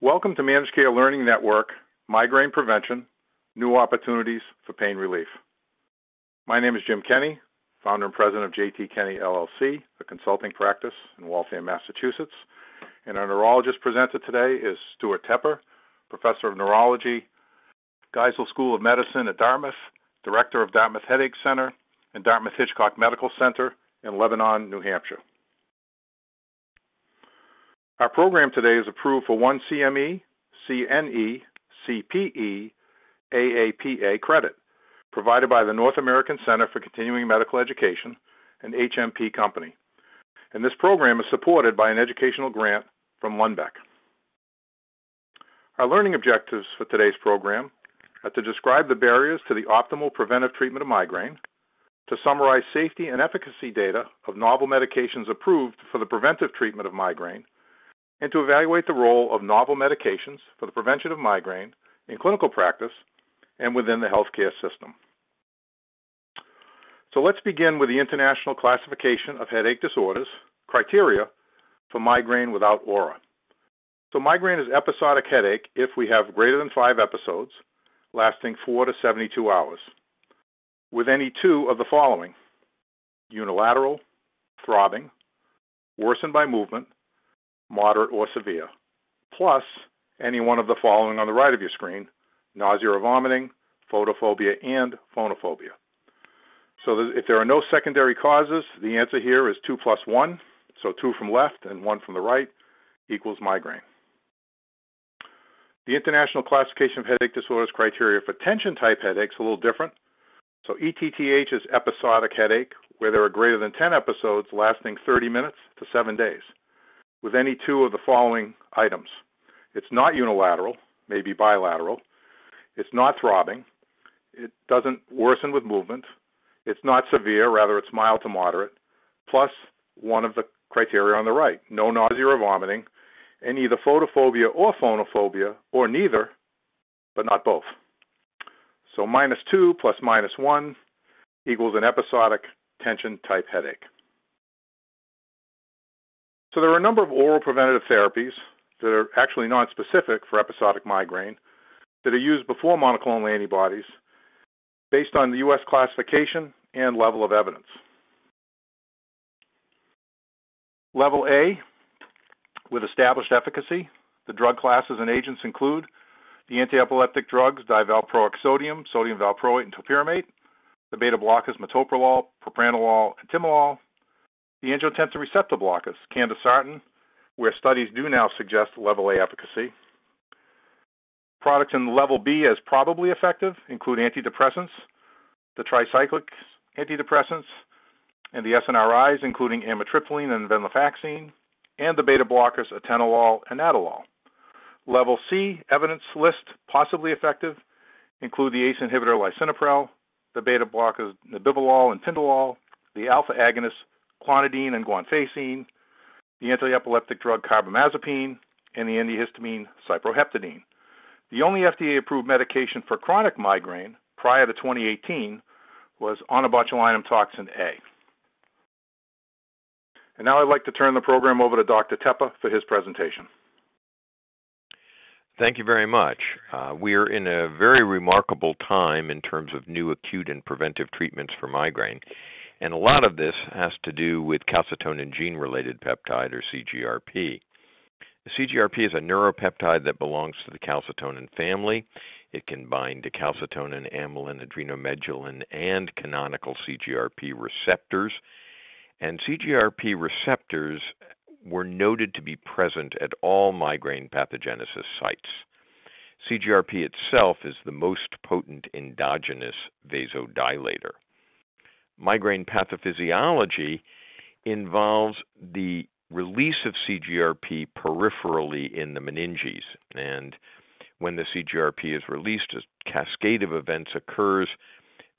Welcome to Managed Care Learning Network, Migraine Prevention, New Opportunities for Pain Relief. My name is Jim Kenny, founder and president of JT Kenny LLC, a consulting practice in Waltham, Massachusetts. And our neurologist presenter today is Stuart Tepper, professor of neurology, Geisel School of Medicine at Dartmouth, director of Dartmouth Headache Center and Dartmouth Hitchcock Medical Center in Lebanon, New Hampshire. Our program today is approved for one CME, CNE, CPE, AAPA credit, provided by the North American Center for Continuing Medical Education, an HMP company. And this program is supported by an educational grant from Lundbeck. Our learning objectives for today's program are to describe the barriers to the optimal preventive treatment of migraine, to summarize safety and efficacy data of novel medications approved for the preventive treatment of migraine, and to evaluate the role of novel medications for the prevention of migraine in clinical practice and within the healthcare system. So let's begin with the International Classification of Headache Disorders criteria for migraine without aura. So migraine is episodic headache if we have greater than five episodes lasting 4 to 72 hours, with any two of the following unilateral, throbbing, worsened by movement, moderate, or severe, plus any one of the following on the right of your screen nausea or vomiting, photophobia, and phonophobia. So if there are no secondary causes, the answer here is 2 plus 1, so 2 from left and 1 from the right equals migraine. The International Classification of Headache Disorders criteria for tension type headaches a little different. So ETTH is episodic headache, where there are greater than 10 episodes lasting 30 minutes to 7 days with any two of the following items. It's not unilateral, maybe bilateral. It's not throbbing. It doesn't worsen with movement. It's not severe, rather, it's mild to moderate, plus one of the criteria on the right no nausea or vomiting, and either photophobia or phonophobia, or neither, but not both. So minus 2 plus minus 1 equals an episodic tension type headache. So there are a number of oral preventative therapies that are actually non-specific for episodic migraine that are used before monoclonal antibodies based on the U.S. classification and level of evidence. Level A, with established efficacy, the drug classes and agents include the antiepileptic drugs divalproex sodium, sodium valproate, and topiramate, the beta blockers metoprolol, propranolol, and timolol, the angiotensin receptor blockers, candesartan, where studies do now suggest level A efficacy. Products in level B as probably effective include antidepressants, the tricyclic antidepressants, and the SNRIs, including amitriptyline and venlafaxine, and the beta blockers atenolol and nadolol. Level C evidence list possibly effective include the ACE inhibitor lisinopril, the beta blockers nebivolol and pindolol, the alpha agonists clonidine and guanfacine, the anti-epileptic drug carbamazepine, and the antihistamine cyproheptadine. The only FDA-approved medication for chronic migraine prior to 2018 was onabotulinum toxin A. And now I'd like to turn the program over to Dr. Tepper for his presentation. Thank you very much. Uh, we are in a very remarkable time in terms of new acute and preventive treatments for migraine. And a lot of this has to do with calcitonin gene related peptide or CGRP. CGRP is a neuropeptide that belongs to the calcitonin family. It can bind to calcitonin, amylin, adrenomedullin, and canonical CGRP receptors. And CGRP receptors were noted to be present at all migraine pathogenesis sites. CGRP itself is the most potent endogenous vasodilator migraine pathophysiology involves the release of CGRP peripherally in the meninges. And when the CGRP is released, a cascade of events occurs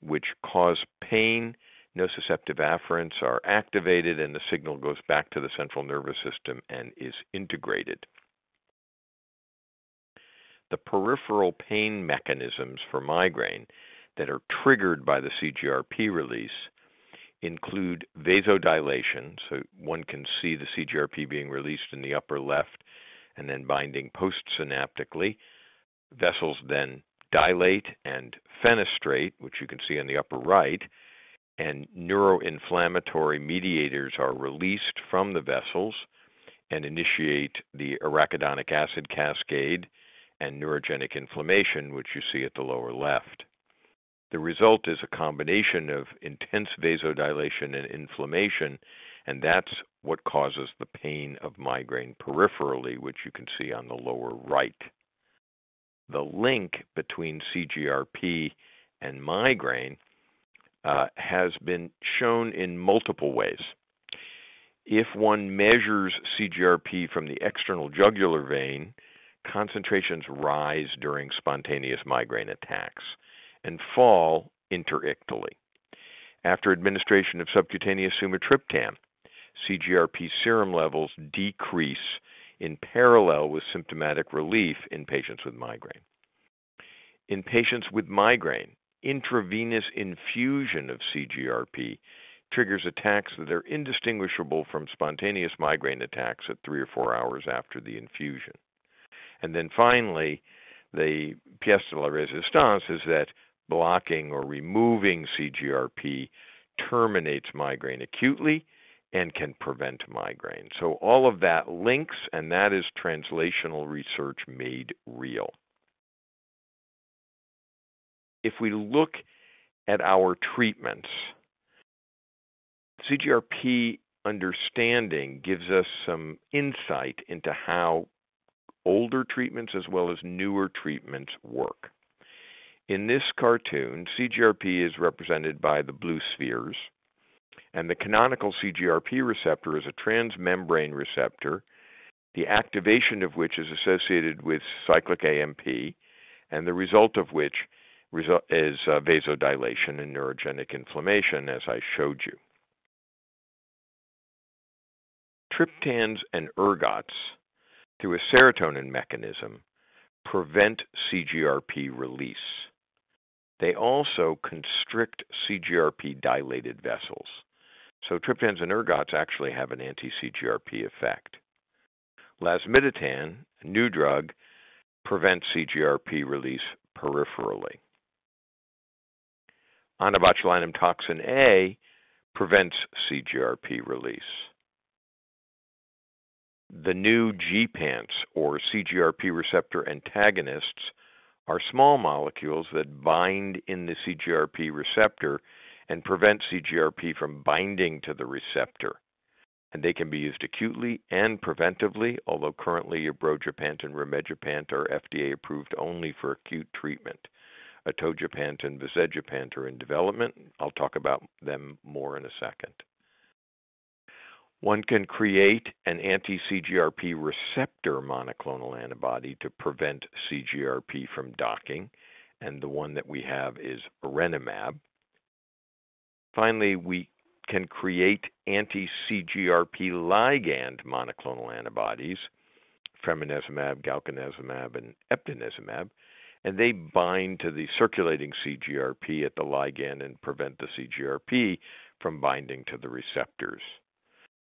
which cause pain. Nociceptive afferents are activated, and the signal goes back to the central nervous system and is integrated. The peripheral pain mechanisms for migraine that are triggered by the CGRP release include vasodilation, so one can see the CGRP being released in the upper left and then binding postsynaptically. Vessels then dilate and fenestrate, which you can see in the upper right, and neuroinflammatory mediators are released from the vessels and initiate the arachidonic acid cascade and neurogenic inflammation, which you see at the lower left. The result is a combination of intense vasodilation and inflammation, and that's what causes the pain of migraine peripherally, which you can see on the lower right. The link between CGRP and migraine uh, has been shown in multiple ways. If one measures CGRP from the external jugular vein, concentrations rise during spontaneous migraine attacks and fall interictally. After administration of subcutaneous sumatriptan, CGRP serum levels decrease in parallel with symptomatic relief in patients with migraine. In patients with migraine, intravenous infusion of CGRP triggers attacks that are indistinguishable from spontaneous migraine attacks at three or four hours after the infusion. And then finally, the pièce de la résistance is that blocking or removing CGRP terminates migraine acutely and can prevent migraine. So all of that links, and that is translational research made real. If we look at our treatments, CGRP understanding gives us some insight into how older treatments as well as newer treatments work. In this cartoon, CGRP is represented by the blue spheres, and the canonical CGRP receptor is a transmembrane receptor, the activation of which is associated with cyclic AMP, and the result of which is uh, vasodilation and neurogenic inflammation, as I showed you. Triptans and ergots, through a serotonin mechanism, prevent CGRP release. They also constrict CGRP dilated vessels. So triptans and ergots actually have an anti-CGRP effect. Lasmiditan, a new drug, prevents CGRP release peripherally. Onabotulinum toxin A prevents CGRP release. The new gepants, or CGRP receptor antagonists, are small molecules that bind in the CGRP receptor and prevent CGRP from binding to the receptor. And they can be used acutely and preventively, although currently ubrogepant and rimegepant are FDA approved only for acute treatment. Atogepant and vazegepant are in development. I'll talk about them more in a second. One can create an anti CGRP receptor monoclonal antibody to prevent CGRP from docking, and the one that we have is erenumab. Finally, we can create anti CGRP ligand monoclonal antibodies, fremanezumab, galcanezumab, and eptinezumab, and they bind to the circulating CGRP at the ligand and prevent the CGRP from binding to the receptors.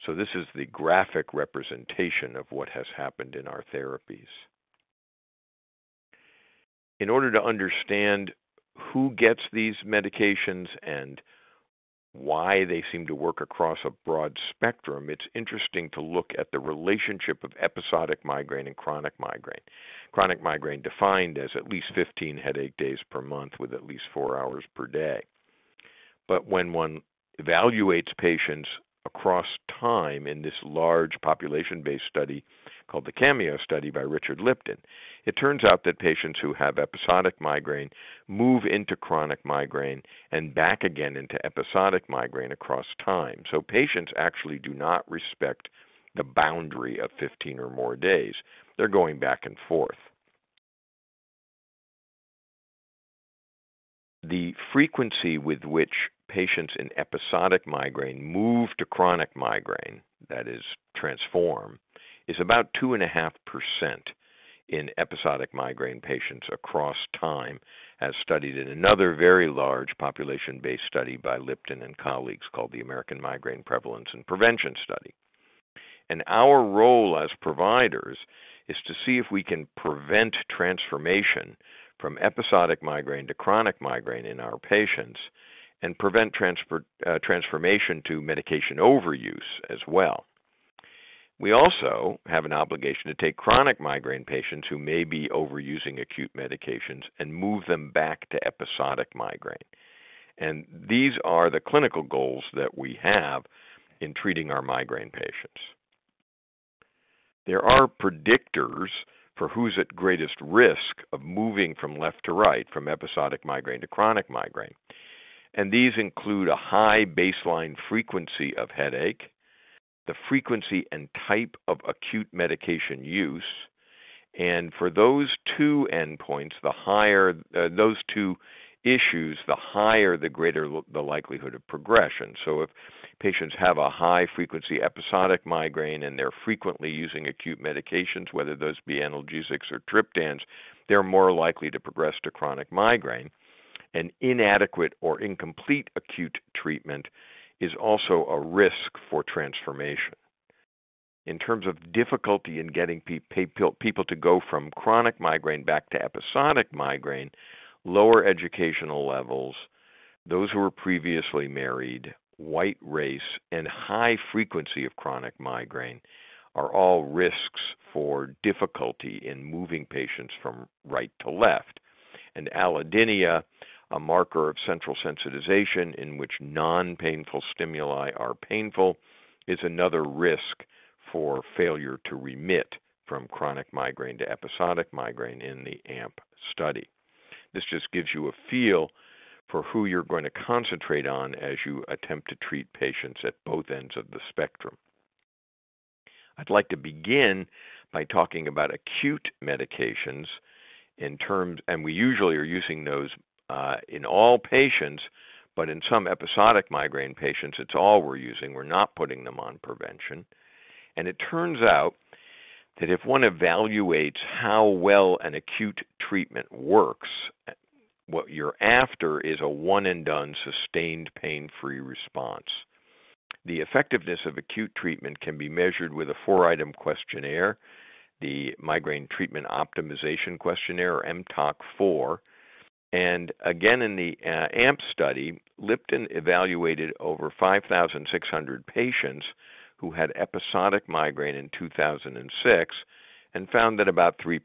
So this is the graphic representation of what has happened in our therapies. In order to understand who gets these medications and why they seem to work across a broad spectrum, it's interesting to look at the relationship of episodic migraine and chronic migraine. Chronic migraine defined as at least 15 headache days per month with at least four hours per day. But when one evaluates patients across time in this large population based study called the CAMEO study by Richard Lipton. It turns out that patients who have episodic migraine move into chronic migraine and back again into episodic migraine across time. So patients actually do not respect the boundary of 15 or more days. They're going back and forth. The frequency with which patients in episodic migraine move to chronic migraine, that is, transform, is about 2.5% in episodic migraine patients across time, as studied in another very large population based study by Lipton and colleagues called the American Migraine Prevalence and Prevention Study. And our role as providers is to see if we can prevent transformation from episodic migraine to chronic migraine in our patients and prevent transfer, uh, transformation to medication overuse as well. We also have an obligation to take chronic migraine patients who may be overusing acute medications and move them back to episodic migraine. And these are the clinical goals that we have in treating our migraine patients. There are predictors for who's at greatest risk of moving from left to right, from episodic migraine to chronic migraine. And these include a high baseline frequency of headache, the frequency and type of acute medication use. And for those two endpoints, the higher uh, those two issues, the higher the greater the likelihood of progression. So if patients have a high frequency episodic migraine and they're frequently using acute medications, whether those be analgesics or triptans, they're more likely to progress to chronic migraine. An inadequate or incomplete acute treatment is also a risk for transformation. In terms of difficulty in getting people to go from chronic migraine back to episodic migraine, lower educational levels, those who were previously married, white race, and high frequency of chronic migraine are all risks for difficulty in moving patients from right to left. And allodynia a marker of central sensitization in which non painful stimuli are painful, is another risk for failure to remit from chronic migraine to episodic migraine in the AMP study. This just gives you a feel for who you're going to concentrate on as you attempt to treat patients at both ends of the spectrum. I'd like to begin by talking about acute medications in terms, and we usually are using those uh, in all patients, but in some episodic migraine patients, it's all we're using. We're not putting them on prevention. And it turns out that if one evaluates how well an acute treatment works, what you're after is a one and done sustained pain free response. The effectiveness of acute treatment can be measured with a four item questionnaire, the Migraine Treatment Optimization Questionnaire, or MTOQ 4 and again, in the uh, AMP study, Lipton evaluated over 5,600 patients who had episodic migraine in 2006 and found that about 3%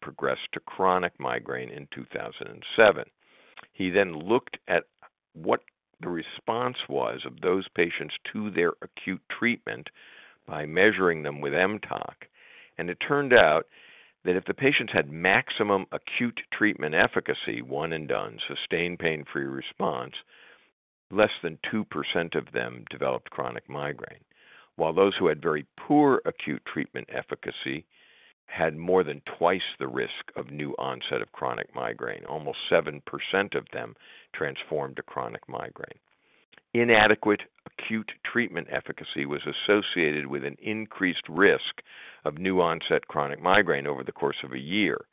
progressed to chronic migraine in 2007. He then looked at what the response was of those patients to their acute treatment by measuring them with MTOQ. And it turned out that if the patients had maximum acute treatment efficacy, one and done, sustained pain free response, less than 2% of them developed chronic migraine, while those who had very poor acute treatment efficacy had more than twice the risk of new onset of chronic migraine. Almost 7% of them transformed to chronic migraine. Inadequate acute treatment efficacy was associated with an increased risk of new onset chronic migraine over the course of a year.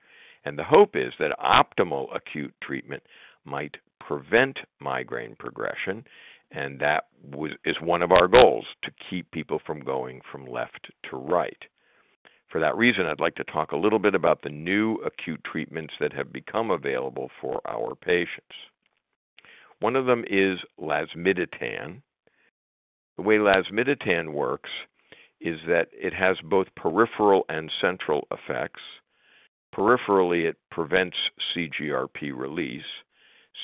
And the hope is that optimal acute treatment might prevent migraine progression, and that was, is one of our goals to keep people from going from left to right. For that reason, I'd like to talk a little bit about the new acute treatments that have become available for our patients. One of them is lasmiditan. The way lasmiditan works is that it has both peripheral and central effects. Peripherally, it prevents CGRP release.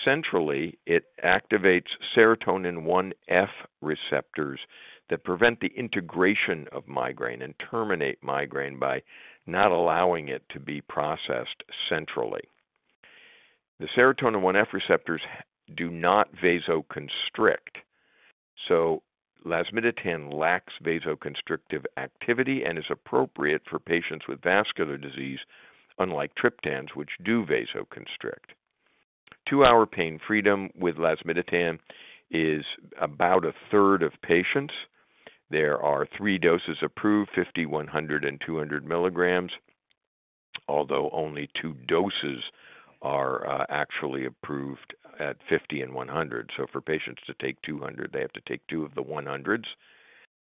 Centrally, it activates serotonin 1F receptors that prevent the integration of migraine and terminate migraine by not allowing it to be processed centrally. The serotonin 1F receptors do not vasoconstrict. So lasmiditan lacks vasoconstrictive activity and is appropriate for patients with vascular disease, unlike triptans, which do vasoconstrict. Two hour pain freedom with lasmiditan is about a third of patients. There are three doses approved 50, 100, and 200 milligrams, although only two doses are uh, actually approved at 50 and 100. So for patients to take 200, they have to take two of the 100s.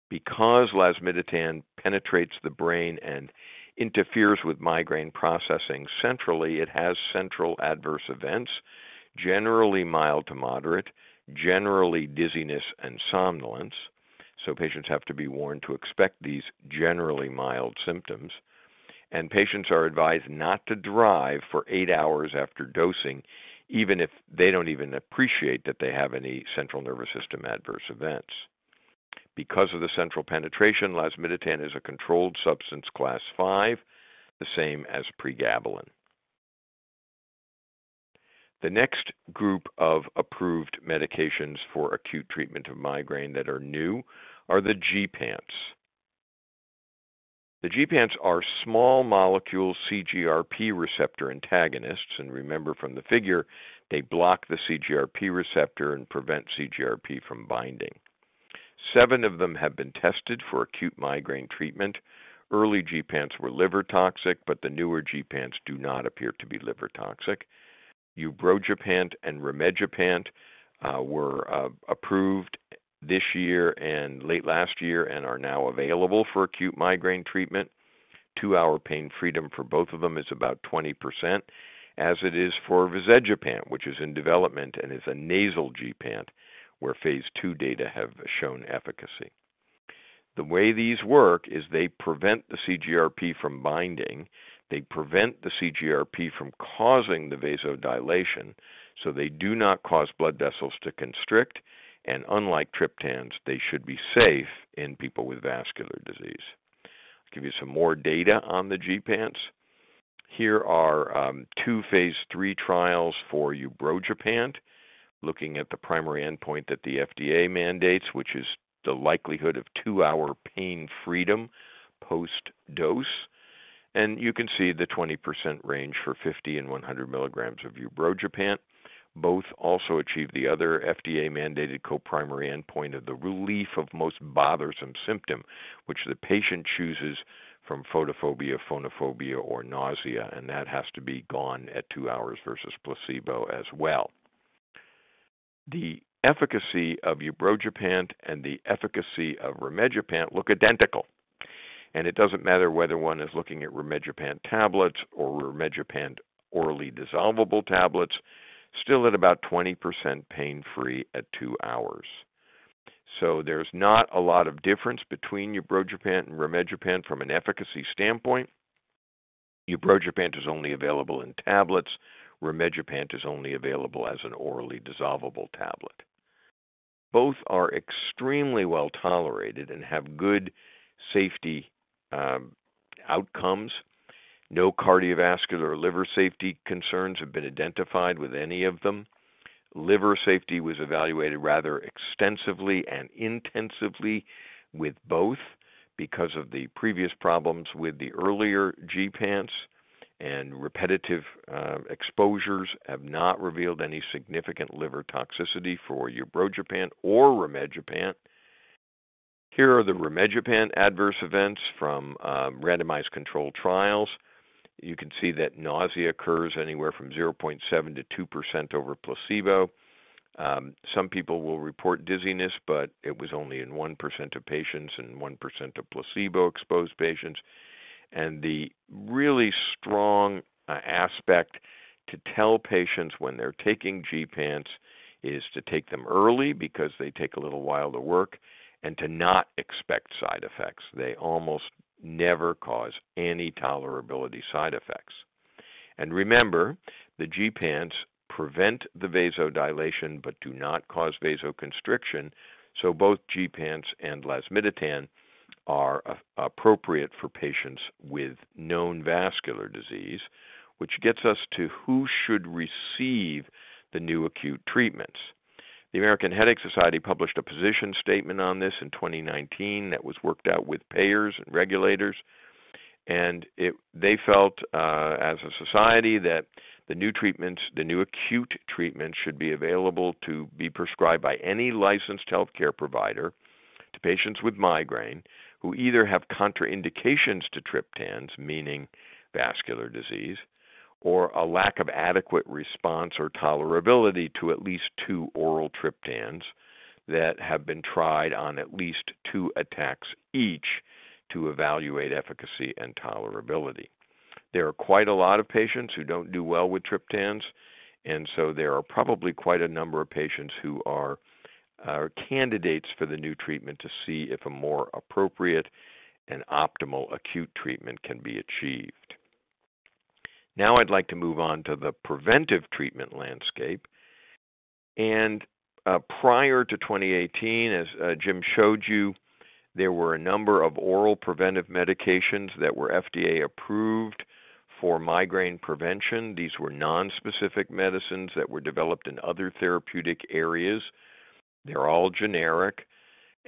Because lasmiditan penetrates the brain and interferes with migraine processing centrally, it has central adverse events, generally mild to moderate, generally dizziness and somnolence. So patients have to be warned to expect these generally mild symptoms. And patients are advised not to drive for eight hours after dosing, even if they don't even appreciate that they have any central nervous system adverse events. Because of the central penetration, lasmiditan is a controlled substance class 5, the same as pregabalin. The next group of approved medications for acute treatment of migraine that are new are the gepants. The gepants are small molecule CGRP receptor antagonists, and remember from the figure, they block the CGRP receptor and prevent CGRP from binding. Seven of them have been tested for acute migraine treatment. Early gepants were liver toxic, but the newer gepants do not appear to be liver toxic. Ubrogepant and rimegepant uh, were uh, approved this year and late last year and are now available for acute migraine treatment. Two hour pain freedom for both of them is about 20%, as it is for vazegepant, which is in development and is a nasal gepant, where phase 2 data have shown efficacy. The way these work is they prevent the CGRP from binding, they prevent the CGRP from causing the vasodilation, so they do not cause blood vessels to constrict and unlike triptans, they should be safe in people with vascular disease. I'll give you some more data on the gepants. Here are um, two phase three trials for ubrogepant, looking at the primary endpoint that the FDA mandates, which is the likelihood of two hour pain freedom post dose. And you can see the 20% range for 50 and 100 milligrams of ubrogepant. Both also achieve the other FDA mandated co primary endpoint of the relief of most bothersome symptom, which the patient chooses from photophobia, phonophobia, or nausea, and that has to be gone at two hours versus placebo as well. The efficacy of ubrogepant and the efficacy of rimegepant look identical. And it doesn't matter whether one is looking at rimegepant tablets or rimegepant orally dissolvable tablets still at about 20% pain free at two hours. So there's not a lot of difference between ubrogepant and rimegepant from an efficacy standpoint. Ubrogepant is only available in tablets. Rimegepant is only available as an orally dissolvable tablet. Both are extremely well tolerated and have good safety um, outcomes. No cardiovascular or liver safety concerns have been identified with any of them. Liver safety was evaluated rather extensively and intensively with both because of the previous problems with the earlier gepants and repetitive uh, exposures have not revealed any significant liver toxicity for ubrogepant or rimegepant. Here are the rimegepant adverse events from um, randomized controlled trials you can see that nausea occurs anywhere from 0.7 to 2% over placebo. Um, some people will report dizziness, but it was only in 1% of patients and 1% of placebo exposed patients. And the really strong uh, aspect to tell patients when they're taking gepants is to take them early because they take a little while to work and to not expect side effects. They almost never cause any tolerability side effects. And remember, the gepants prevent the vasodilation but do not cause vasoconstriction, so both gepants and lasmiditan are appropriate for patients with known vascular disease, which gets us to who should receive the new acute treatments. The American Headache Society published a position statement on this in 2019 that was worked out with payers and regulators, and it, they felt uh, as a society that the new treatments, the new acute treatments, should be available to be prescribed by any licensed healthcare provider to patients with migraine who either have contraindications to triptans, meaning vascular disease, or a lack of adequate response or tolerability to at least two oral triptans that have been tried on at least two attacks each to evaluate efficacy and tolerability. There are quite a lot of patients who don't do well with triptans, and so there are probably quite a number of patients who are, are candidates for the new treatment to see if a more appropriate and optimal acute treatment can be achieved. Now I'd like to move on to the preventive treatment landscape. And uh, prior to 2018, as uh, Jim showed you, there were a number of oral preventive medications that were FDA approved for migraine prevention. These were non-specific medicines that were developed in other therapeutic areas. They're all generic,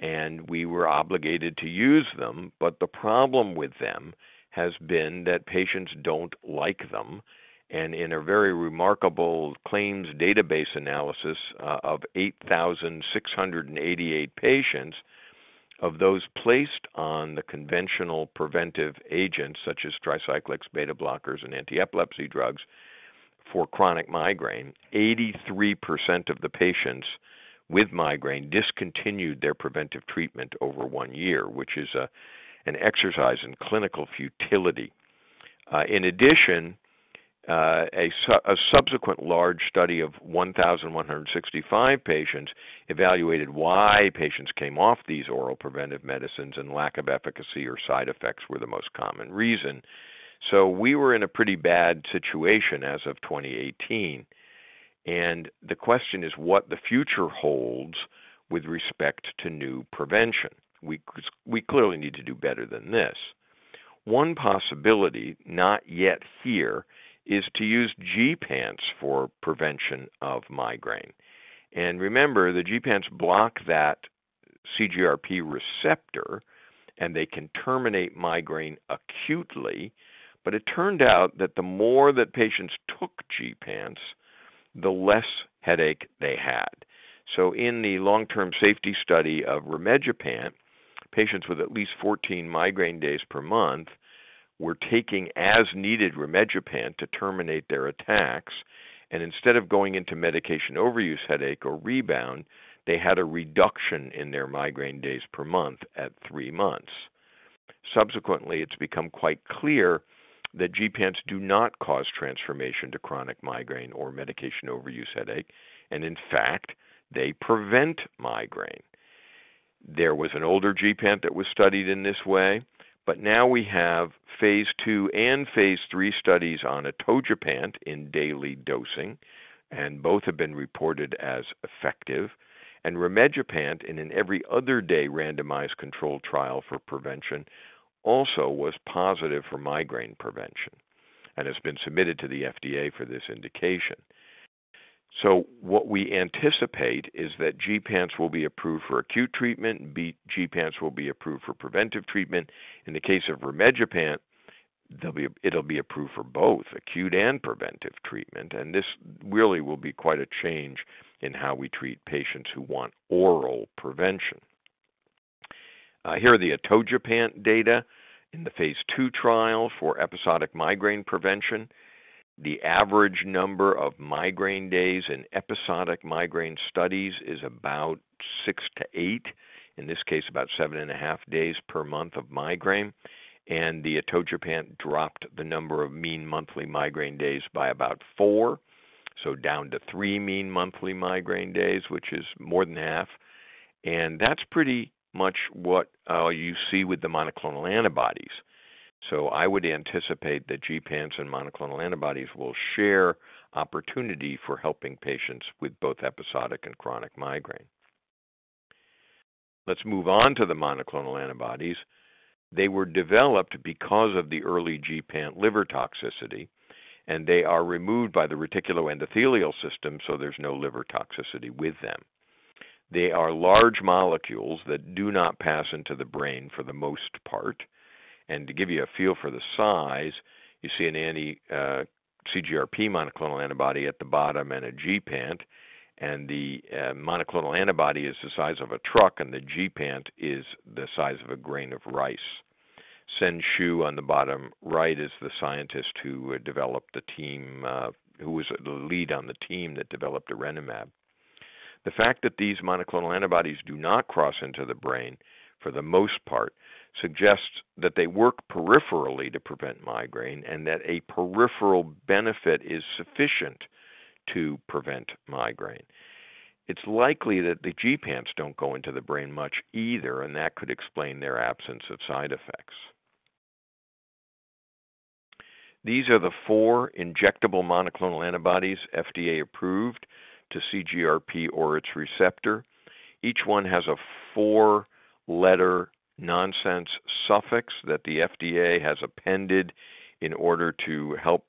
and we were obligated to use them. But the problem with them has been that patients don't like them. And in a very remarkable claims database analysis uh, of 8,688 patients, of those placed on the conventional preventive agents, such as tricyclics, beta blockers, and anti epilepsy drugs for chronic migraine, 83% of the patients with migraine discontinued their preventive treatment over one year, which is a, an exercise in clinical futility. Uh, in addition, uh, a, su- a, subsequent large study of 1,165 patients evaluated why patients came off these oral preventive medicines, and lack of efficacy or side effects were the most common reason. So we were in a pretty bad situation as of 2018. And the question is what the future holds with respect to new prevention. We, we clearly need to do better than this. One possibility, not yet here, is to use gepants for prevention of migraine. And remember, the gepants block that CGRP receptor and they can terminate migraine acutely. But it turned out that the more that patients took gepants, the less headache they had. So, in the long term safety study of rimegepant, patients with at least 14 migraine days per month were taking as needed rimegepant to terminate their attacks, and instead of going into medication overuse headache or rebound, they had a reduction in their migraine days per month at three months. Subsequently, it's become quite clear that gepants do not cause transformation to chronic migraine or medication overuse headache, and in fact, they prevent migraine. There was an older gepant that was studied in this way, but now we have phase two and phase three studies on atogepant in daily dosing, and both have been reported as effective. And rimegepant in an every other day randomized controlled trial for prevention also was positive for migraine prevention and has been submitted to the FDA for this indication. So, what we anticipate is that gepants will be approved for acute treatment, gepants will be approved for preventive treatment. In the case of rimegepant, be, it'll be approved for both acute and preventive treatment, and this really will be quite a change in how we treat patients who want oral prevention. Uh, here are the atogepant data in the phase two trial for episodic migraine prevention. The average number of migraine days in episodic migraine studies is about six to eight, in this case, about seven and a half days per month of migraine. And the atogepant dropped the number of mean monthly migraine days by about four, so down to three mean monthly migraine days, which is more than half. And that's pretty much what uh, you see with the monoclonal antibodies. So I would anticipate that gepants and monoclonal antibodies will share opportunity for helping patients with both episodic and chronic migraine. Let's move on to the monoclonal antibodies. They were developed because of the early gepant liver toxicity, and they are removed by the reticuloendothelial system, so there's no liver toxicity with them. They are large molecules that do not pass into the brain for the most part. And to give you a feel for the size, you see an anti uh, CGRP monoclonal antibody at the bottom and a gepant. And the uh, monoclonal antibody is the size of a truck, and the gepant is the size of a grain of rice. Sen Shu on the bottom right is the scientist who uh, developed the team, uh, who was the lead on the team that developed erenumab. The fact that these monoclonal antibodies do not cross into the brain, for the most part, suggests that they work peripherally to prevent migraine and that a peripheral benefit is sufficient to prevent migraine. It's likely that the gepants don't go into the brain much either, and that could explain their absence of side effects. These are the four injectable monoclonal antibodies FDA approved to CGRP or its receptor. Each one has a four letter nonsense suffix that the FDA has appended in order to help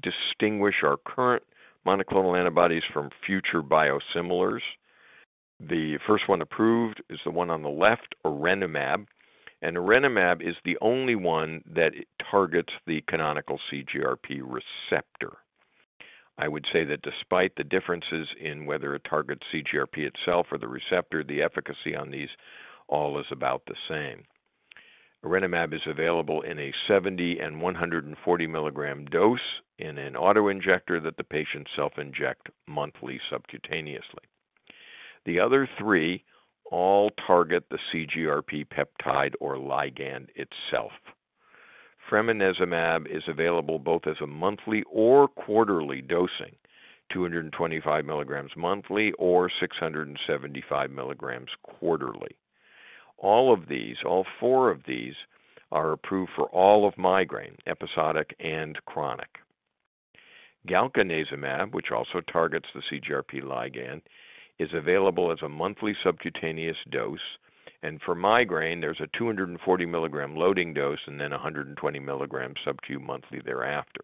distinguish our current monoclonal antibodies from future biosimilars. The first one approved is the one on the left, Erenumab, and Erenumab is the only one that targets the canonical CGRP receptor. I would say that despite the differences in whether it targets CGRP itself or the receptor, the efficacy on these all is about the same. Erenumab is available in a 70 and 140 milligram dose in an autoinjector that the patients self inject monthly subcutaneously. The other three all target the CGRP peptide or ligand itself. Fremanezumab is available both as a monthly or quarterly dosing, 225 milligrams monthly or 675 milligrams quarterly. All of these, all four of these, are approved for all of migraine, episodic and chronic. Galcanezumab, which also targets the CGRP ligand, is available as a monthly subcutaneous dose. And for migraine, there's a 240 milligram loading dose and then 120 milligram subcu monthly thereafter.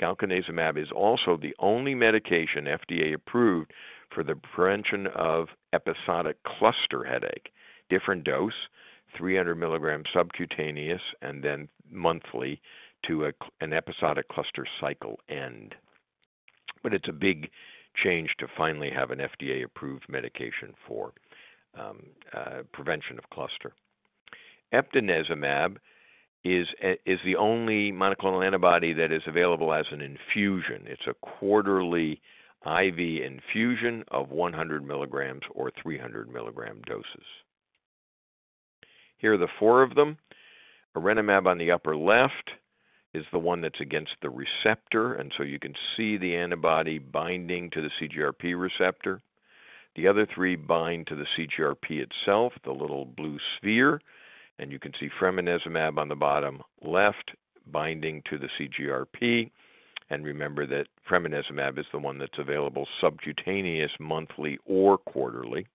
Galcanezumab is also the only medication FDA approved for the prevention of episodic cluster headache. Different dose, 300 milligrams subcutaneous, and then monthly to a, an episodic cluster cycle end. But it's a big change to finally have an FDA approved medication for um, uh, prevention of cluster. Eptinezumab is is the only monoclonal antibody that is available as an infusion. It's a quarterly IV infusion of 100 milligrams or 300 milligram doses. Here are the four of them. Erenumab on the upper left, is the one that's against the receptor, and so you can see the antibody binding to the CGRP receptor. The other three bind to the CGRP itself, the little blue sphere, and you can see fremanezumab on the bottom left binding to the CGRP. And remember that fremanezumab is the one that's available subcutaneous monthly or quarterly.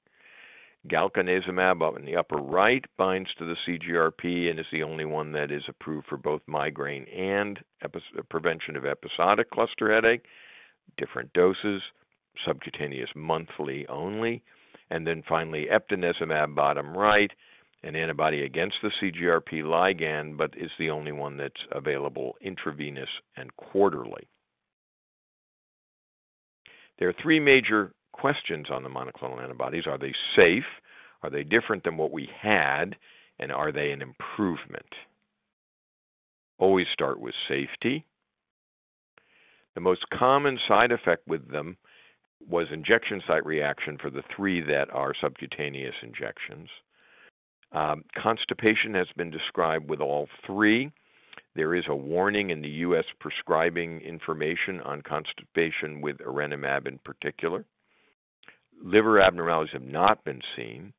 Galcanezumab up in the upper right binds to the CGRP and is the only one that is approved for both migraine and prevention of episodic cluster headache. Different doses, subcutaneous monthly only. And then finally, eptinezumab bottom right, an antibody against the CGRP ligand, but is the only one that's available intravenous and quarterly. There are three major questions on the monoclonal antibodies. Are they safe? Are they different than what we had? And are they an improvement? Always start with safety. The most common side effect with them was injection site reaction for the three that are subcutaneous injections. Um, constipation has been described with all three. There is a warning in the U.S. prescribing information on constipation with Erenumab in particular. Liver abnormalities have not been seen.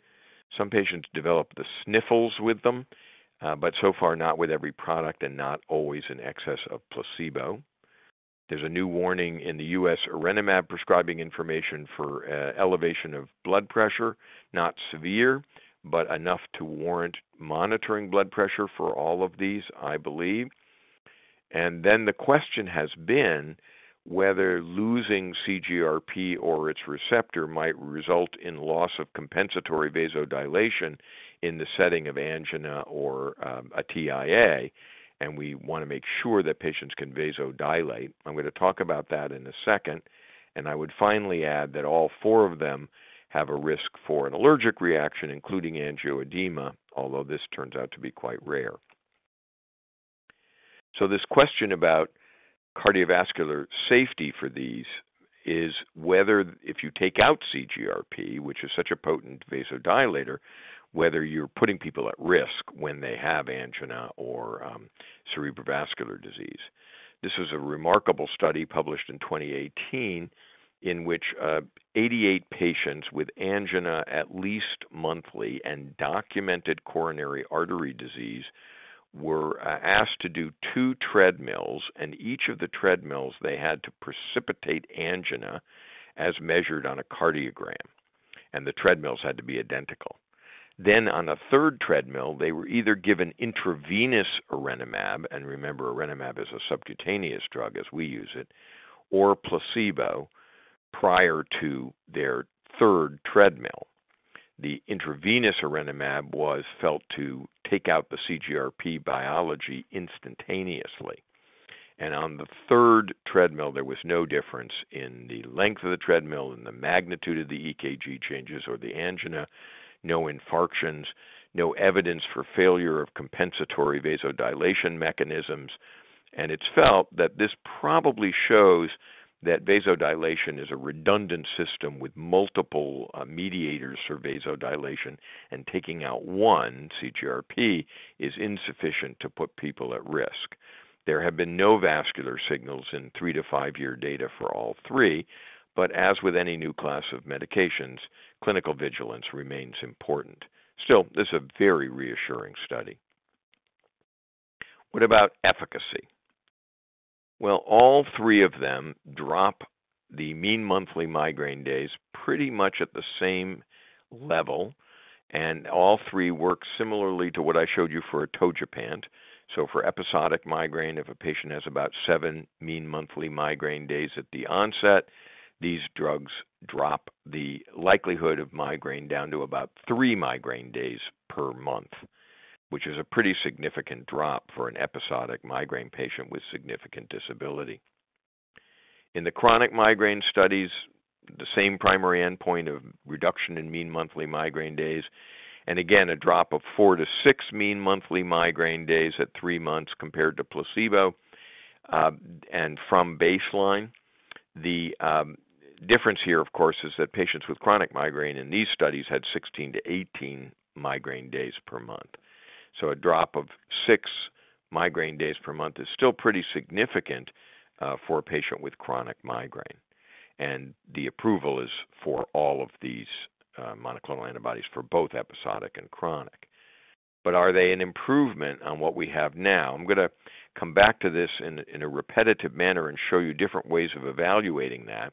Some patients develop the sniffles with them, uh, but so far not with every product and not always in excess of placebo. There's a new warning in the U.S. Erenumab prescribing information for uh, elevation of blood pressure, not severe, but enough to warrant monitoring blood pressure for all of these, I believe. And then the question has been whether losing CGRP or its receptor might result in loss of compensatory vasodilation in the setting of angina or um, a TIA. And we want to make sure that patients can vasodilate. I'm going to talk about that in a second. And I would finally add that all four of them have a risk for an allergic reaction, including angioedema, although this turns out to be quite rare. So, this question about cardiovascular safety for these is whether if you take out CGRP, which is such a potent vasodilator, whether you're putting people at risk when they have angina or um, cerebrovascular disease. This was a remarkable study published in 2018 in which uh, 88 patients with angina at least monthly and documented coronary artery disease were uh, asked to do two treadmills, and each of the treadmills they had to precipitate angina as measured on a cardiogram, and the treadmills had to be identical. Then on a third treadmill, they were either given intravenous erenumab, and remember, erenumab is a subcutaneous drug as we use it, or placebo prior to their third treadmill. The intravenous erenumab was felt to take out the CGRP biology instantaneously. And on the third treadmill, there was no difference in the length of the treadmill and the magnitude of the EKG changes or the angina no infarctions, no evidence for failure of compensatory vasodilation mechanisms. And it's felt that this probably shows that vasodilation is a redundant system with multiple uh, mediators for vasodilation, and taking out one, CGRP, is insufficient to put people at risk. There have been no vascular signals in three to five year data for all three, but as with any new class of medications, clinical vigilance remains important. Still, this is a very reassuring study. What about efficacy? Well, all three of them drop the mean monthly migraine days pretty much at the same level, and all three work similarly to what I showed you for atogepant. So, for episodic migraine, if a patient has about seven mean monthly migraine days at the onset, these drugs drop the likelihood of migraine down to about three migraine days per month, which is a pretty significant drop for an episodic migraine patient with significant disability. In the chronic migraine studies, the same primary endpoint of reduction in mean monthly migraine days, and again, a drop of four to six mean monthly migraine days at three months compared to placebo. Uh, and from baseline, the um, difference here, of course, is that patients with chronic migraine in these studies had 16 to 18 migraine days per month. So a drop of six migraine days per month is still pretty significant uh, for a patient with chronic migraine. And the approval is for all of these uh, monoclonal antibodies for both episodic and chronic. But are they an improvement on what we have now? I'm going to come back to this in, in a repetitive manner and show you different ways of evaluating that.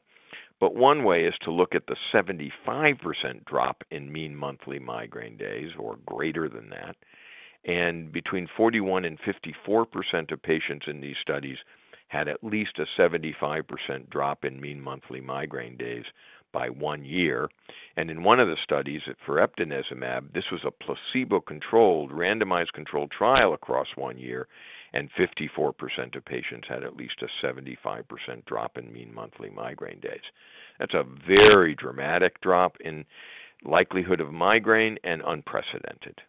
But one way is to look at the 75% drop in mean monthly migraine days, or greater than that. And between 41 and 54% of patients in these studies had at least a 75% drop in mean monthly migraine days by one year. And in one of the studies for eptinezumab, this was a placebo controlled, randomized controlled trial across one year, and 54% of patients had at least a 75% drop in mean monthly migraine days. That's a very dramatic drop in likelihood of migraine and unprecedented.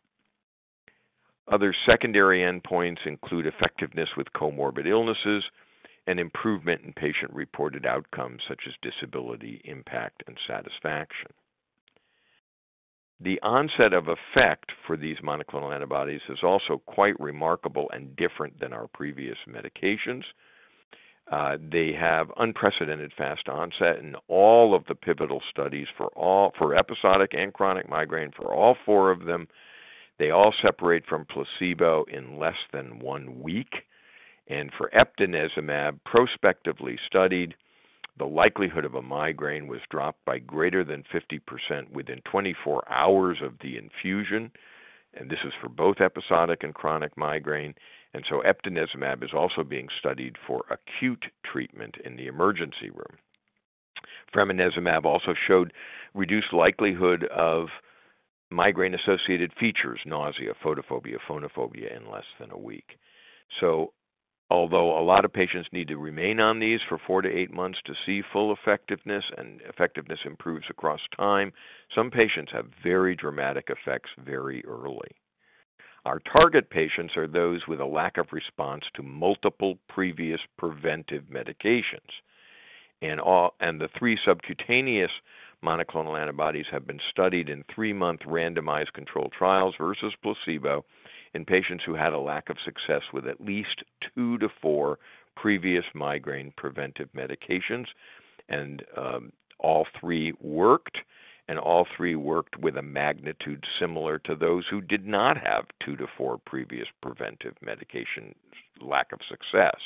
Other secondary endpoints include effectiveness with comorbid illnesses and improvement in patient reported outcomes such as disability, impact, and satisfaction. The onset of effect for these monoclonal antibodies is also quite remarkable and different than our previous medications. Uh, they have unprecedented fast onset in all of the pivotal studies for all for episodic and chronic migraine for all four of them. They all separate from placebo in less than one week. And for eptinezumab, prospectively studied, the likelihood of a migraine was dropped by greater than 50% within 24 hours of the infusion. And this is for both episodic and chronic migraine. And so eptinezumab is also being studied for acute treatment in the emergency room. Fremanezumab also showed reduced likelihood of migraine associated features, nausea, photophobia, phonophobia, in less than a week. So although a lot of patients need to remain on these for four to eight months to see full effectiveness, and effectiveness improves across time, some patients have very dramatic effects very early. Our target patients are those with a lack of response to multiple previous preventive medications. And, all, and the three subcutaneous monoclonal antibodies have been studied in three month randomized controlled trials versus placebo in patients who had a lack of success with at least two to four previous migraine preventive medications. And um, all three worked, and all three worked with a magnitude similar to those who did not have two to four previous preventive medication lack of success.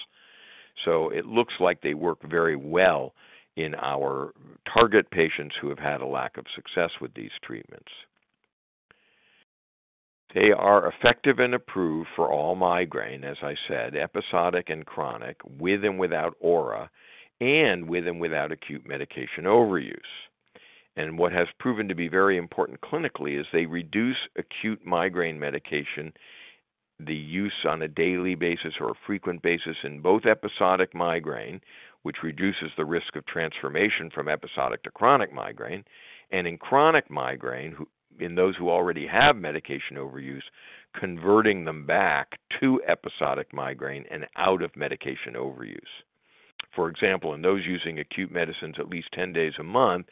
So it looks like they work very well in our target patients who have had a lack of success with these treatments. They are effective and approved for all migraine, as I said, episodic and chronic, with and without aura, and with and without acute medication overuse. And what has proven to be very important clinically is they reduce acute migraine medication, the use on a daily basis or a frequent basis in both episodic migraine, which reduces the risk of transformation from episodic to chronic migraine, and in chronic migraine, in those who already have medication overuse, converting them back to episodic migraine and out of medication overuse. For example, in those using acute medicines at least 10 days a month,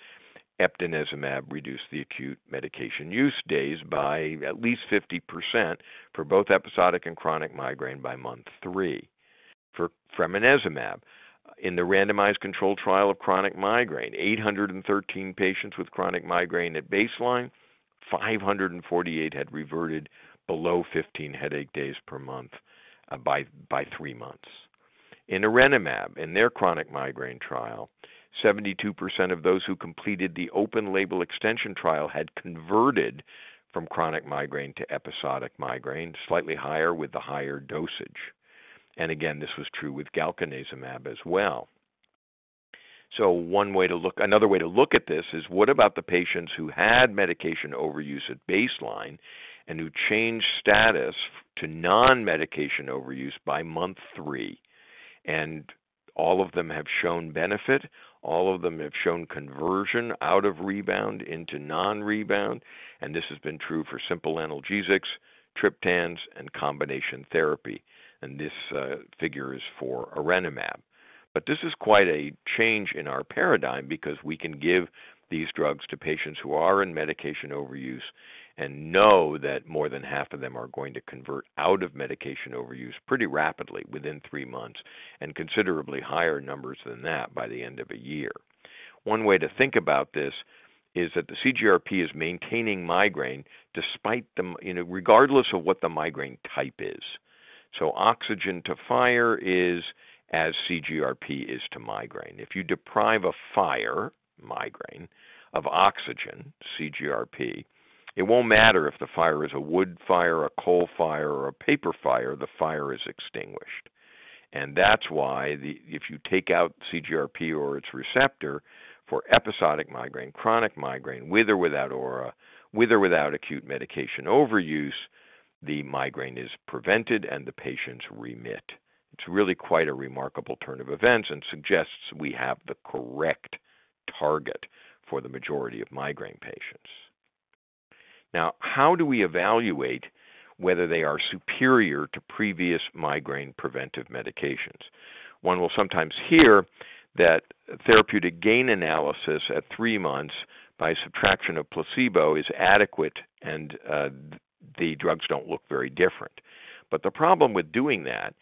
eptinezumab reduced the acute medication use days by at least 50% for both episodic and chronic migraine by month three. For fremanezumab, in the randomized controlled trial of chronic migraine, 813 patients with chronic migraine at baseline, 548 had reverted below 15 headache days per month uh, by, by three months. In erenumab, in their chronic migraine trial, 72% of those who completed the open label extension trial had converted from chronic migraine to episodic migraine, slightly higher with the higher dosage. And again, this was true with galcanezumab as well. So one way to look another way to look at this is what about the patients who had medication overuse at baseline and who changed status to non-medication overuse by month 3 and all of them have shown benefit. All of them have shown conversion out of rebound into non-rebound. And this has been true for simple analgesics triptans and combination therapy and this uh, figure is for erenumab but this is quite a change in our paradigm because we can give these drugs to patients who are in medication overuse and know that more than half of them are going to convert out of medication overuse pretty rapidly within three months and considerably higher numbers than that by the end of a year. One way to think about this is that the CGRP is maintaining migraine despite the, you know, regardless of what the migraine type is. So oxygen to fire is as CGRP is to migraine. If you deprive a fire, migraine, of oxygen, CGRP, it won't matter if the fire is a wood fire, a coal fire, or a paper fire, the fire is extinguished. And that's why the, if you take out CGRP or its receptor for episodic migraine, chronic migraine, with or without aura, with or without acute medication overuse, the migraine is prevented and the patients remit. It's really quite a remarkable turn of events and suggests we have the correct target for the majority of migraine patients. Now, how do we evaluate whether they are superior to previous migraine preventive medications? One will sometimes hear that therapeutic gain analysis at three months by subtraction of placebo is adequate and uh, the drugs don't look very different. But the problem with doing that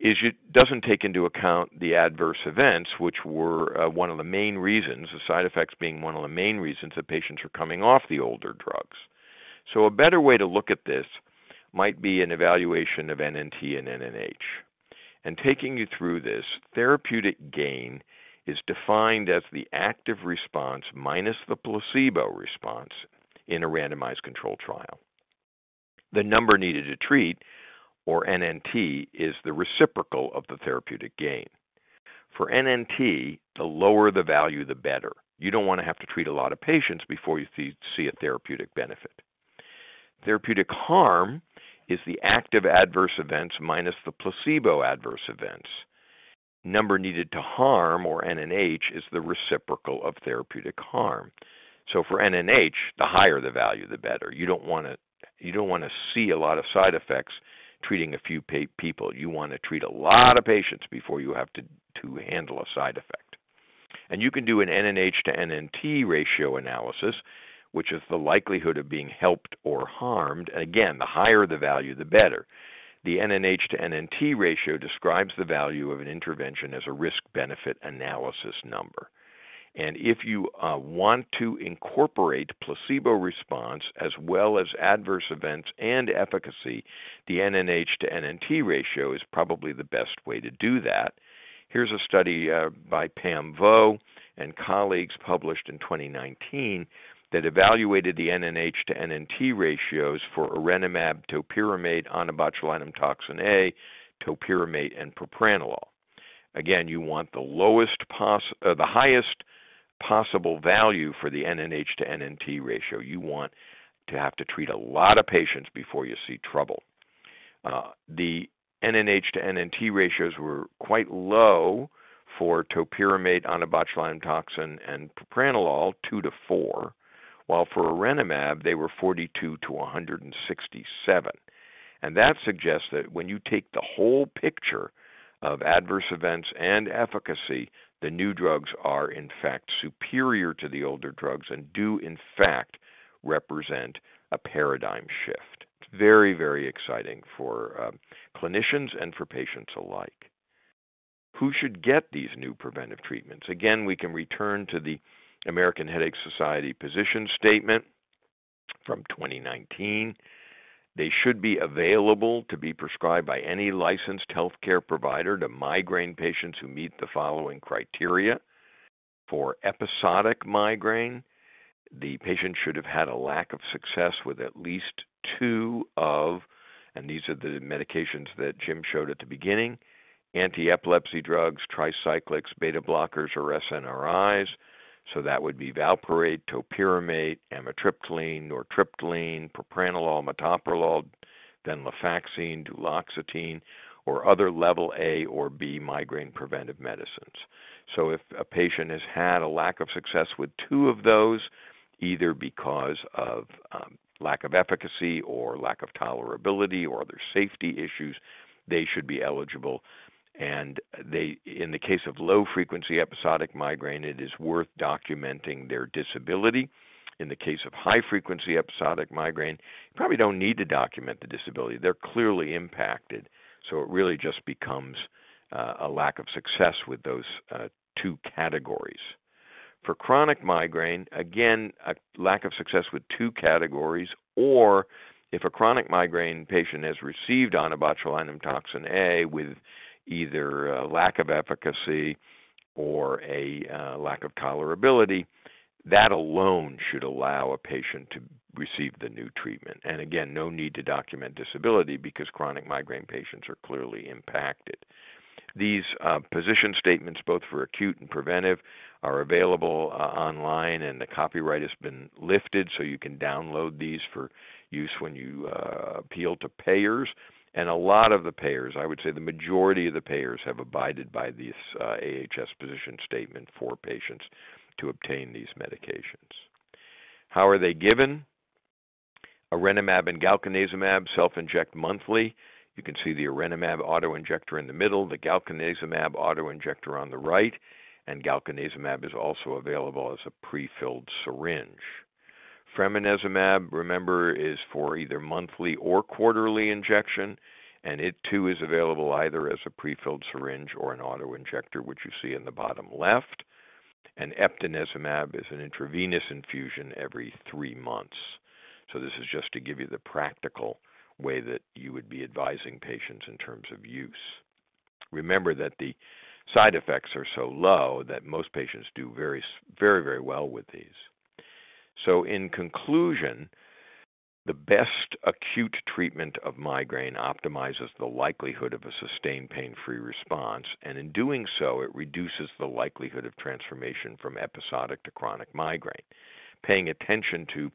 is it doesn't take into account the adverse events, which were uh, one of the main reasons, the side effects being one of the main reasons that patients are coming off the older drugs. So, a better way to look at this might be an evaluation of NNT and NNH. And taking you through this, therapeutic gain is defined as the active response minus the placebo response in a randomized controlled trial. The number needed to treat or NNT, is the reciprocal of the therapeutic gain. For NNT, the lower the value, the better. You don't want to have to treat a lot of patients before you see, a therapeutic benefit. Therapeutic harm is the active adverse events minus the placebo adverse events. Number needed to harm, or NNH, is the reciprocal of therapeutic harm. So for NNH, the higher the value, the better. You don't want to you don't want to see a lot of side effects treating a few people. You want to treat a lot of patients before you have to, to handle a side effect. And you can do an NNH to NNT ratio analysis, which is the likelihood of being helped or harmed. And again, the higher the value, the better. The NNH to NNT ratio describes the value of an intervention as a risk benefit analysis number. And if you uh, want to incorporate placebo response as well as adverse events and efficacy, the NNH to NNT ratio is probably the best way to do that. Here's a study uh, by Pam Vo and colleagues published in 2019 that evaluated the NNH to NNT ratios for erenumab, topiramate, onabotulinum toxin A, topiramate, and propranolol. Again, you want the lowest poss- uh, the highest possible value for the NNH to NNT ratio. You want to have to treat a lot of patients before you see trouble. Uh, the NNH to NNT ratios were quite low for topiramate, onabotulinum toxin, and propranolol, 2 to 4, while for erenumab they were 42 to 167. And that suggests that when you take the whole picture of adverse events and efficacy, the new drugs are in fact superior to the older drugs and do in fact represent a paradigm shift. It's very, very exciting for uh, clinicians and for patients alike. Who should get these new preventive treatments? Again, we can return to the American Headache Society position statement from 2019. They should be available to be prescribed by any licensed healthcare provider to migraine patients who meet the following criteria. For episodic migraine, the patient should have had a lack of success with at least two of, and these are the medications that Jim showed at the beginning anti epilepsy drugs, tricyclics, beta blockers, or SNRIs. So that would be valproate, topiramate, amitriptyline, nortriptyline, propranolol, metoprolol, venlafaxine, duloxetine, or other level A or B migraine preventive medicines. So if a patient has had a lack of success with two of those, either because of um, lack of efficacy or lack of tolerability or other safety issues, they should be eligible and they, in the case of low frequency episodic migraine, it is worth documenting their disability. In the case of high frequency episodic migraine, you probably don't need to document the disability. They're clearly impacted. So it really just becomes uh, a lack of success with those uh, two categories. For chronic migraine, again, a lack of success with two categories, or if a chronic migraine patient has received onabotulinum toxin A with either a lack of efficacy or a uh, lack of tolerability, that alone should allow a patient to receive the new treatment. And again, no need to document disability because chronic migraine patients are clearly impacted. These uh, position statements, both for acute and preventive, are available uh, online, and the copyright has been lifted, so you can download these for use when you uh, appeal to payers. And a lot of the payers, I would say the majority of the payers, have abided by this uh, AHS position statement for patients to obtain these medications. How are they given? Erenumab and galcanezumab self-inject monthly. You can see the erenumab autoinjector in the middle, the galcanezumab autoinjector on the right, and galcanezumab is also available as a pre-filled syringe. Fremanezumab, remember, is for either monthly or quarterly injection, and it too is available either as a pre-filled syringe or an auto-injector, which you see in the bottom left. And eptinezumab is an intravenous infusion every three months. So this is just to give you the practical way that you would be advising patients in terms of use. Remember that the side effects are so low that most patients do very, very, very well with these. So, in conclusion, the best acute treatment of migraine optimizes the likelihood of a sustained pain free response, and in doing so, it reduces the likelihood of transformation from episodic to chronic migraine. Paying attention to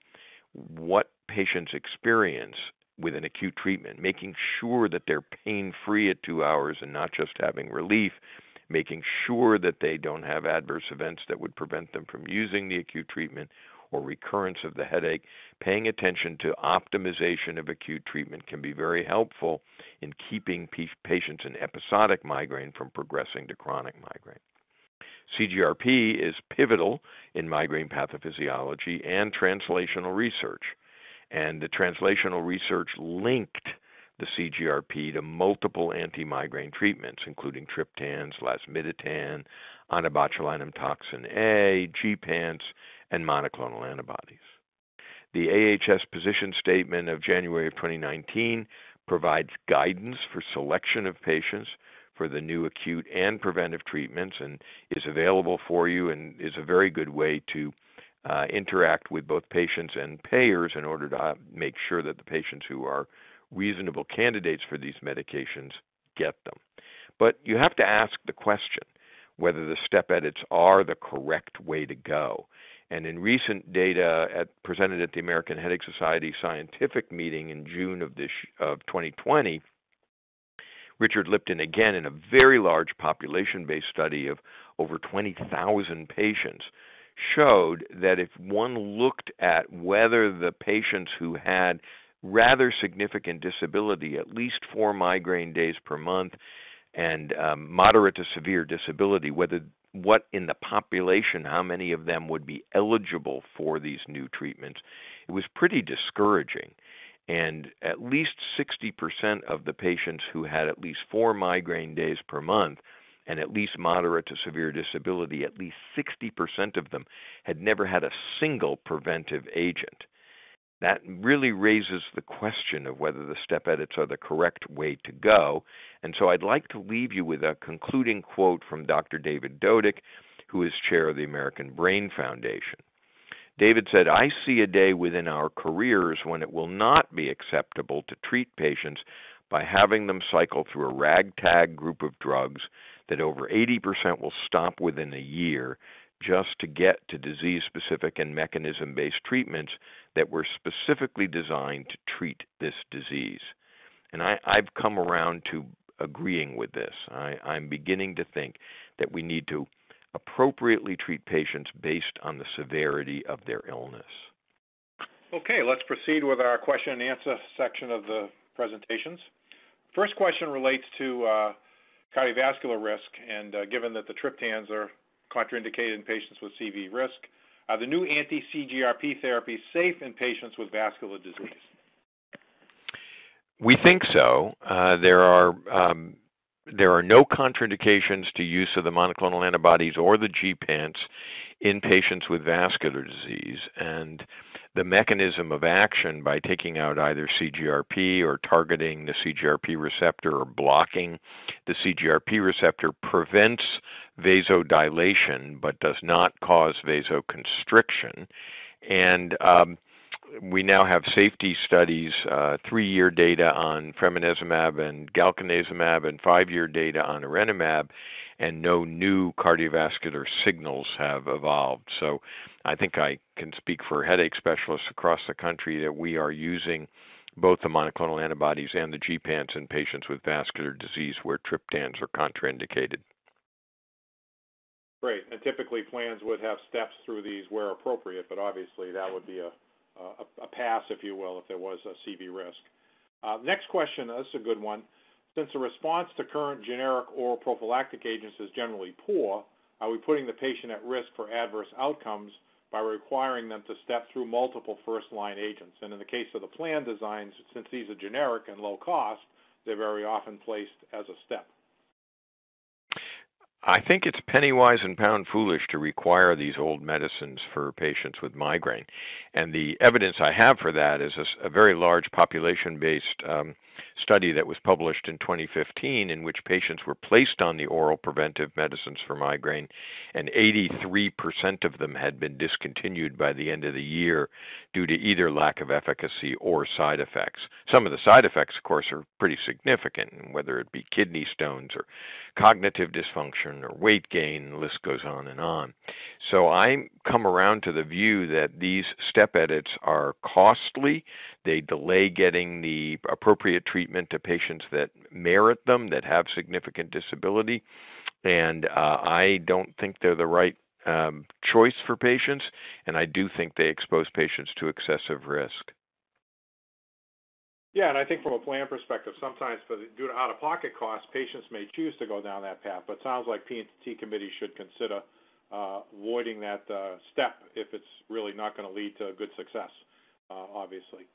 what patients experience with an acute treatment, making sure that they're pain free at two hours and not just having relief, making sure that they don't have adverse events that would prevent them from using the acute treatment or recurrence of the headache, paying attention to optimization of acute treatment can be very helpful in keeping patients in episodic migraine from progressing to chronic migraine. CGRP is pivotal in migraine pathophysiology and translational research. And the translational research linked the CGRP to multiple anti-migraine treatments, including triptans, lasmiditan, onabotulinum toxin A, gepants, and monoclonal antibodies. The AHS position statement of January of 2019 provides guidance for selection of patients for the new acute and preventive treatments and is available for you and is a very good way to uh, interact with both patients and payers in order to uh, make sure that the patients who are reasonable candidates for these medications get them. But you have to ask the question whether the step edits are the correct way to go. And in recent data at, presented at the American Headache Society scientific meeting in June of this of 2020, Richard Lipton, again in a very large population-based study of over 20,000 patients, showed that if one looked at whether the patients who had rather significant disability, at least four migraine days per month, and um, moderate to severe disability, whether what in the population, how many of them would be eligible for these new treatments, it was pretty discouraging. And at least 60% of the patients who had at least four migraine days per month and at least moderate to severe disability, at least 60% of them had never had a single preventive agent. That really raises the question of whether the step edits are the correct way to go. And so I'd like to leave you with a concluding quote from Dr. David Dodick, who is chair of the American Brain Foundation. David said, I see a day within our careers when it will not be acceptable to treat patients by having them cycle through a ragtag group of drugs that over 80% will stop within a year just to get to disease specific and mechanism based treatments that were specifically designed to treat this disease. And I, have come around to agreeing with this. I, I'm beginning to think that we need to appropriately treat patients based on the severity of their illness. Okay, let's proceed with our question and answer section of the presentations. First question relates to uh, cardiovascular risk, and uh, given that the triptans are contraindicated in patients with CV risk. Are the new anti-CGRP therapies safe in patients with vascular disease? We think so. Uh, there are um, there are no contraindications to use of the monoclonal antibodies or the gepants in patients with vascular disease, and the mechanism of action by taking out either CGRP or targeting the CGRP receptor or blocking the CGRP receptor prevents vasodilation but does not cause vasoconstriction. And um, we now have safety studies, uh, three-year data on fremanezumab and galcanezumab, and five-year data on erenumab, and no new cardiovascular signals have evolved. So I think I can speak for headache specialists across the country that we are using both the monoclonal antibodies and the gepants in patients with vascular disease where triptans are contraindicated. Great. And typically plans would have steps through these where appropriate, but obviously that would be a, a, a pass, if you will, if there was a CV risk. Uh, next question, this is a good one. Since the response to current generic oral prophylactic agents is generally poor, are we putting the patient at risk for adverse outcomes by requiring them to step through multiple first-line agents? And in the case of the plan designs, since these are generic and low cost, they're very often placed as a step. I think it's penny wise and pound foolish to require these old medicines for patients with migraine. And the evidence I have for that is a, a very large population based um, study that was published in 2015 in which patients were placed on the oral preventive medicines for migraine, and 83% of them had been discontinued by the end of the year due to either lack of efficacy or side effects. Some of the side effects, of course, are pretty significant, whether it be kidney stones or cognitive dysfunction or weight gain, the list goes on and on. So I come around to the view that these step edits are costly, they delay getting the appropriate treatment to patients that merit them, that have significant disability. And uh, I don't think they're the right um, choice for patients, and I do think they expose patients to excessive risk. Yeah, and I think from a plan perspective, sometimes for the, due to out-of-pocket costs, patients may choose to go down that path. But it sounds like P&T committees should consider uh, avoiding that uh, step if it's really not going to lead to good success, uh, obviously.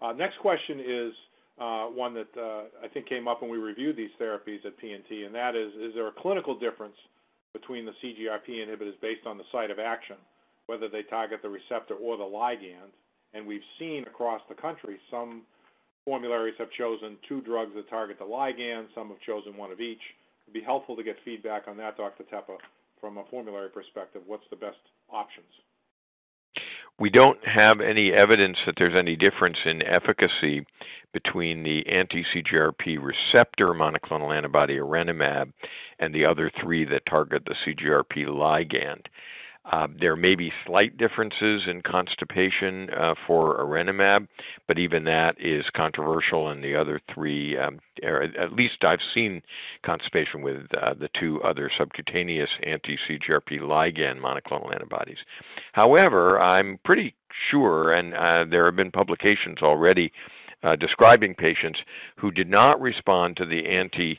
Uh, next question is uh, one that I think came up when we reviewed these therapies at P&T, and that is, is there a clinical difference between the CGRP inhibitors based on the site of action, whether they target the receptor or the ligand? And we've seen across the country some formularies have chosen two drugs that target the ligand, some have chosen one of each. It'd be helpful to get feedback on that, Dr. Tepper, from a formulary perspective. What's the best options? We don't have any evidence that there's any difference in efficacy between the anti-CGRP receptor monoclonal antibody erenumab and the other three that target the CGRP ligand. Uh, there may be slight differences in constipation uh, for erenumab, but even that is controversial. And the other three, um, at least I've seen constipation with uh, the two other subcutaneous anti-CGRP ligand monoclonal antibodies. However, I'm pretty sure, and uh, there have been publications already uh, describing patients who did not respond to the anti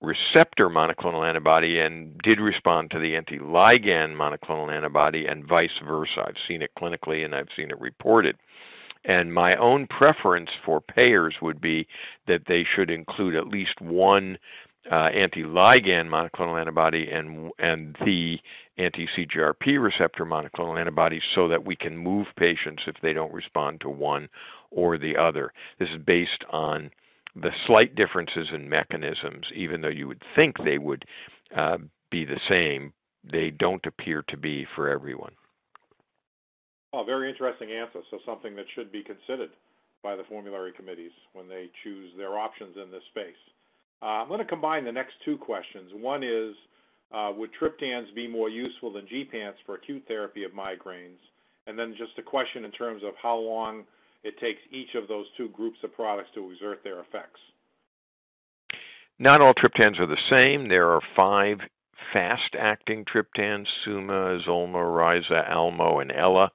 receptor monoclonal antibody and did respond to the anti-ligand monoclonal antibody and vice versa. I've seen it clinically and I've seen it reported. And my own preference for payers would be that they should include at least one uh, anti-ligand monoclonal antibody and and the anti-CGRP receptor monoclonal antibody so that we can move patients if they don't respond to one or the other. This is based on the slight differences in mechanisms, even though you would think they would uh, be the same, they don't appear to be for everyone. Oh, very interesting answer. So something that should be considered by the formulary committees when they choose their options in this space. Uh, I'm going to combine the next two questions. One is, uh, would triptans be more useful than gepants for acute therapy of migraines? And then just a question in terms of how long it takes each of those two groups of products to exert their effects. Not all triptans are the same. There are five fast-acting triptans, Suma, Zolma, Ryza, Almo, and Ella,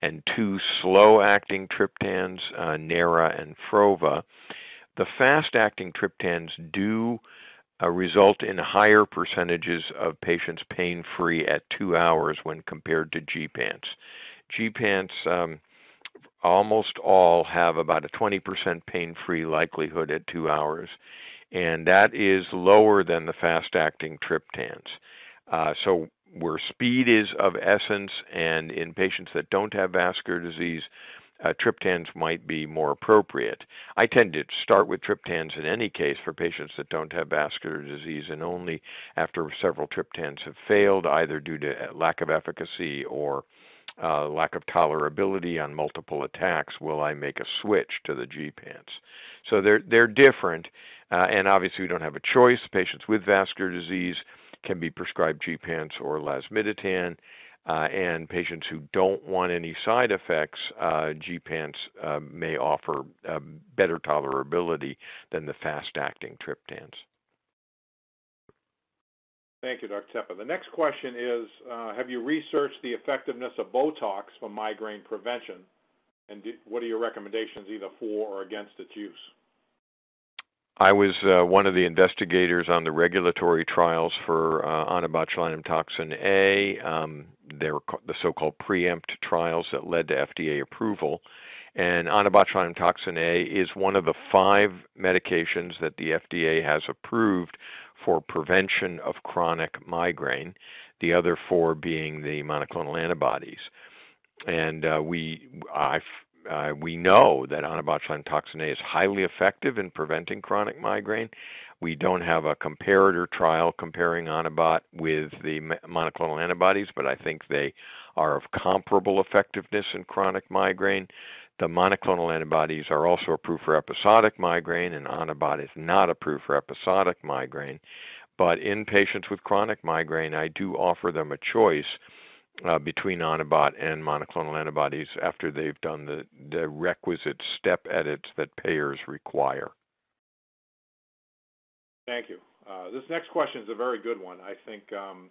and two slow-acting triptans, uh, Nera and Frova. The fast-acting triptans do uh, result in higher percentages of patients pain-free at two hours when compared to. gepants um, almost all have about a 20% pain-free likelihood at two hours, and that is lower than the fast-acting triptans. Uh, so where speed is of essence, and in patients that don't have vascular disease, uh, triptans might be more appropriate. I tend to start with triptans in any case for patients that don't have vascular disease, and only after several triptans have failed, either due to lack of efficacy or uh, lack of tolerability on multiple attacks, will I make a switch to the G gepants? So they're they're different, uh, and obviously we don't have a choice. Patients with vascular disease can be prescribed G gepants or lasmiditan, uh, and patients who don't want any side effects, uh, gepants uh, may offer uh, better tolerability than the fast-acting triptans. Thank you, Dr. Tepper. The next question is, uh, have you researched the effectiveness of Botox for migraine prevention? And do, what are your recommendations either for or against its use? I was uh, one of the investigators on the regulatory trials for uh, onabotulinum toxin A. Um, they were the so-called preempt trials that led to FDA approval. And onabotulinum toxin A is one of the five medications that the FDA has approved for prevention of chronic migraine, the other four being the monoclonal antibodies. And uh, we, I, uh, we know that onabotulinum toxin A is highly effective in preventing chronic migraine. We don't have a comparator trial comparing Onabot with the monoclonal antibodies, but I think they are of comparable effectiveness in chronic migraine. The monoclonal antibodies are also approved for episodic migraine, and Onabot is not approved for episodic migraine. But in patients with chronic migraine, I do offer them a choice uh, between Onabot and monoclonal antibodies after they've done the, the requisite step edits that payers require. Thank you. Uh, this next question is a very good one. I think um,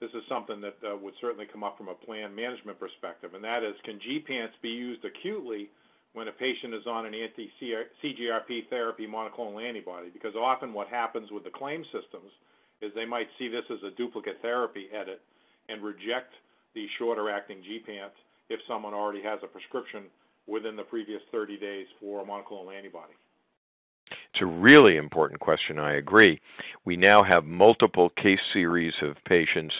this is something that uh, would certainly come up from a plan management perspective, and that is, can gepants be used acutely when a patient is on an anti-CGRP therapy monoclonal antibody? Because often what happens with the claim systems is they might see this as a duplicate therapy edit, and reject the shorter acting gepants if someone already has a prescription within the previous 30 days for a monoclonal antibody? A really important question. I agree. We now have multiple case series of patients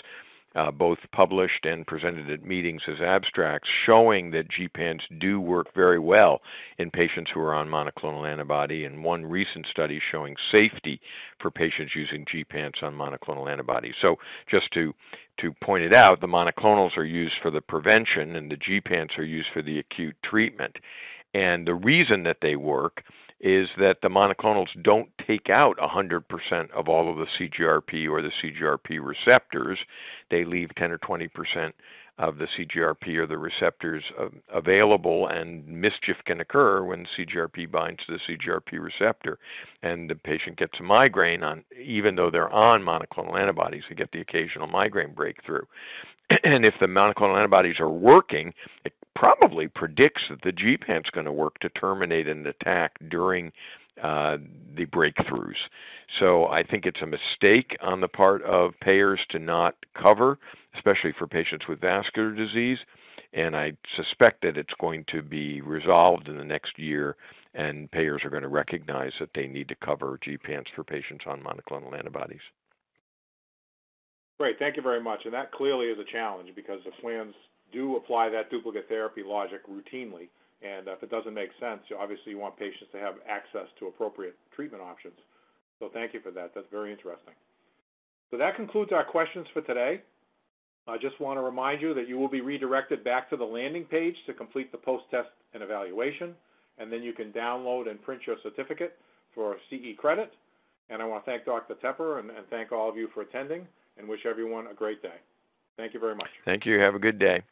uh, both published and presented at meetings as abstracts, showing that gepants do work very well in patients who are on monoclonal antibody, and one recent study showing safety for patients using gepants on monoclonal antibodies. So, just to to point it out, the monoclonals are used for the prevention, and the gepants are used for the acute treatment. And the reason that they work is that the monoclonals don't take out 100% of all of the CGRP or the CGRP receptors. They leave 10 or 20% of the CGRP or the receptors um, available, and mischief can occur when CGRP binds to the CGRP receptor, and the patient gets a migraine on, even though they're on monoclonal antibodies. They get the occasional migraine breakthrough, and if the monoclonal antibodies are working, it probably predicts that the gepant is going to work to terminate an attack during uh, the breakthroughs. So I think it's a mistake on the part of payers to not cover, especially for patients with vascular disease. And I suspect that it's going to be resolved in the next year, and payers are going to recognize that they need to cover gepants for patients on monoclonal antibodies. Great, thank you very much. And that clearly is a challenge because the plans do apply that duplicate therapy logic routinely. And if it doesn't make sense, obviously you want patients to have access to appropriate treatment options. So thank you for that. That's very interesting. So that concludes our questions for today. I just want to remind you that you will be redirected back to the landing page to complete the post-test and evaluation, and then you can download and print your certificate for CE credit. And I want to thank Dr. Tepper and, and thank all of you for attending and wish everyone a great day. Thank you very much. Thank you. Have a good day.